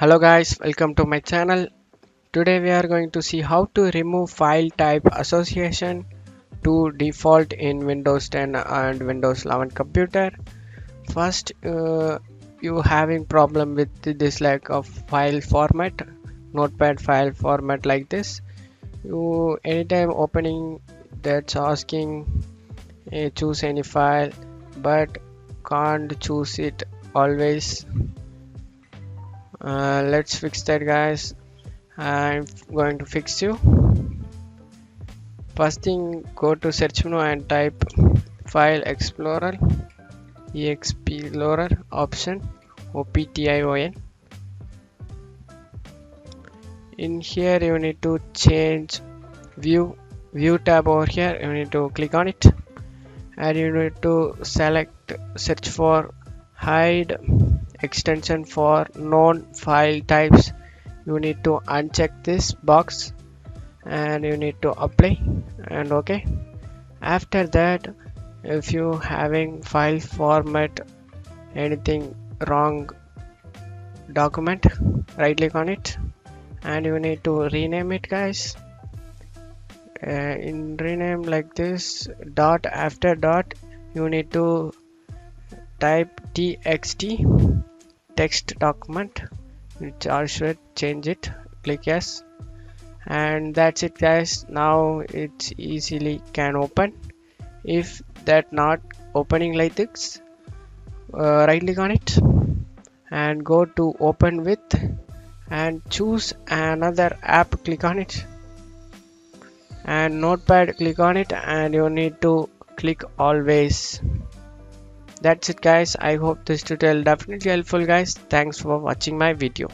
hello guys welcome to my channel. Today we are going to see how to remove file type association to default in windows 10 and windows 11 computer. First uh, you having problem with this lack of file format notepad file format like this. You anytime opening that's asking uh, choose any file but can't choose it always uh, let's fix that guys. I'm going to fix you. First thing go to search menu and type file explorer explorer option option in here you need to change view view tab over here. You need to click on it. And you need to select search for hide extension for known file types. You need to uncheck this box and you need to apply and okay. After that if you having file format anything wrong document right click on it and you need to rename it guys. Uh, in rename like this dot after dot you need to type txt text document which I should change it click yes. And that's it guys. Now it easily can open. If that not opening like this uh, right click on it and go to open with and choose another app click on it. And notepad click on it and you need to click always that's it guys. I hope this tutorial definitely helpful guys. Thanks for watching my video